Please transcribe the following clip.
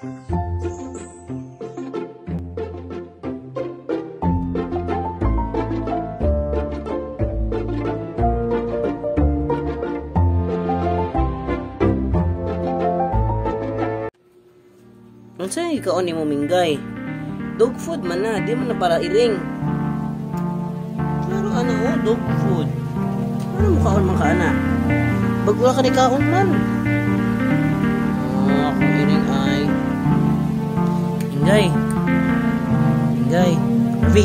Unsa ikaon ni mo minggay? Dog food man na, di man na para iring. Pero ano oh, dog food. Ano mo kaon man ka ana? Bagula ka ni kaon man. gây vị